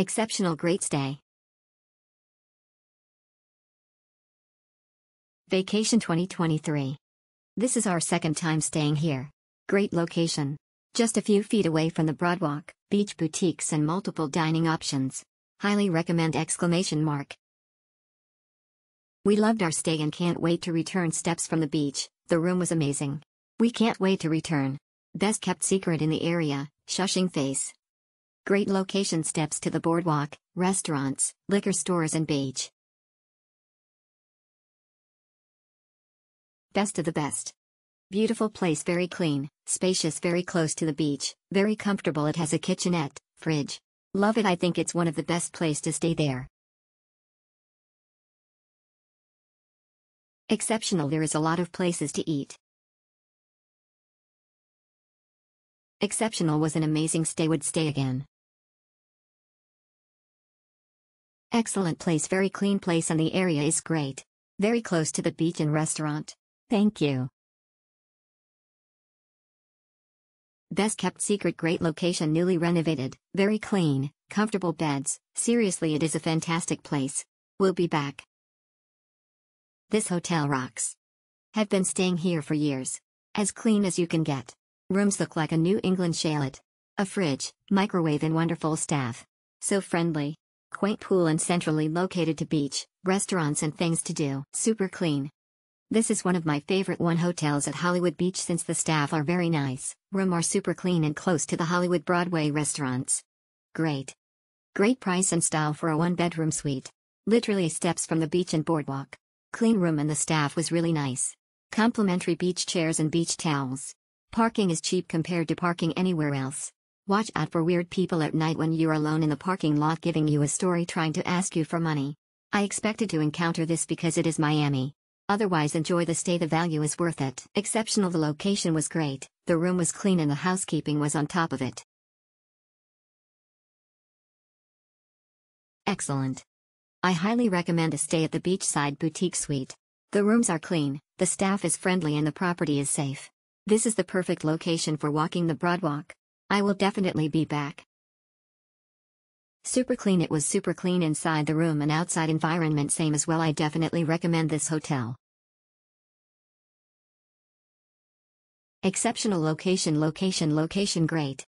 Exceptional great stay. Vacation 2023. This is our second time staying here. Great location. Just a few feet away from the Broadwalk, beach boutiques and multiple dining options. Highly recommend exclamation mark. We loved our stay and can't wait to return steps from the beach. The room was amazing. We can't wait to return. Best kept secret in the area, shushing face. Great location steps to the boardwalk, restaurants, liquor stores and beach. Best of the best. Beautiful place very clean, spacious very close to the beach, very comfortable it has a kitchenette, fridge. Love it I think it's one of the best place to stay there. Exceptional there is a lot of places to eat. Exceptional was an amazing stay would stay again. Excellent place very clean place and the area is great. Very close to the beach and restaurant. Thank you. Best kept secret great location newly renovated, very clean, comfortable beds, seriously it is a fantastic place. We'll be back. This hotel rocks. Have been staying here for years. As clean as you can get. Rooms look like a New England chalet. A fridge, microwave and wonderful staff. So friendly. Quaint pool and centrally located to beach, restaurants and things to do. Super clean. This is one of my favorite one hotels at Hollywood Beach since the staff are very nice, room are super clean and close to the Hollywood Broadway restaurants. Great. Great price and style for a one bedroom suite. Literally steps from the beach and boardwalk. Clean room and the staff was really nice. Complimentary beach chairs and beach towels. Parking is cheap compared to parking anywhere else. Watch out for weird people at night when you're alone in the parking lot giving you a story trying to ask you for money. I expected to encounter this because it is Miami. Otherwise enjoy the stay the value is worth it. Exceptional the location was great, the room was clean and the housekeeping was on top of it. Excellent. I highly recommend a stay at the Beachside Boutique Suite. The rooms are clean, the staff is friendly and the property is safe. This is the perfect location for walking the Broadwalk. I will definitely be back. Super clean it was super clean inside the room and outside environment same as well I definitely recommend this hotel. Exceptional location location location great.